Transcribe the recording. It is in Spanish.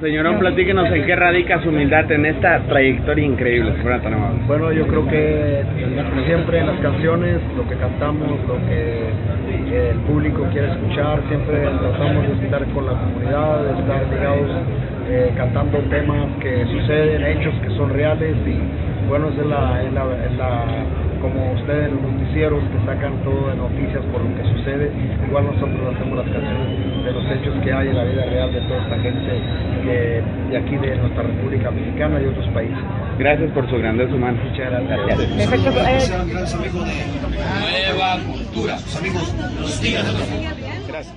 Señorón, platíquenos en qué radica su humildad en esta trayectoria increíble, tan. Bueno, yo creo que como siempre en las canciones, lo que cantamos, lo que el público quiere escuchar, siempre tratamos de estar con la comunidad, de estar ligados, eh, cantando temas que suceden, hechos que son reales y bueno, esa es la, es la, es la como ustedes los noticieros que sacan todo de noticias por lo que sucede, igual nosotros hacemos las canciones de los hechos que hay en la vida real de toda esta gente de, de aquí de nuestra República Mexicana y otros países. Gracias por su grandeza humana. Muchas gracias. Perfecto. eh, Nueva cultura. Sus amigos, los días de los Gracias.